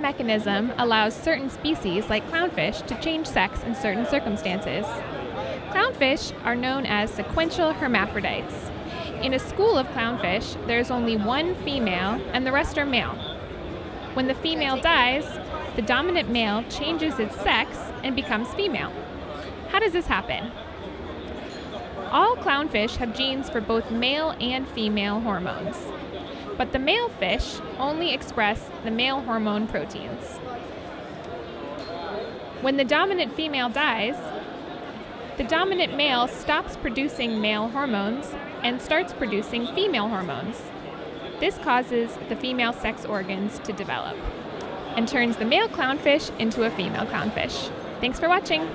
Mechanism allows certain species, like clownfish, to change sex in certain circumstances? Clownfish are known as sequential hermaphrodites. In a school of clownfish, there's only one female and the rest are male. When the female dies, the dominant male changes its sex and becomes female. How does this happen? All clownfish have genes for both male and female hormones, but the male fish only express the male hormone proteins. When the dominant female dies, the dominant male stops producing male hormones and starts producing female hormones. This causes the female sex organs to develop and turns the male clownfish into a female clownfish. Thanks for watching!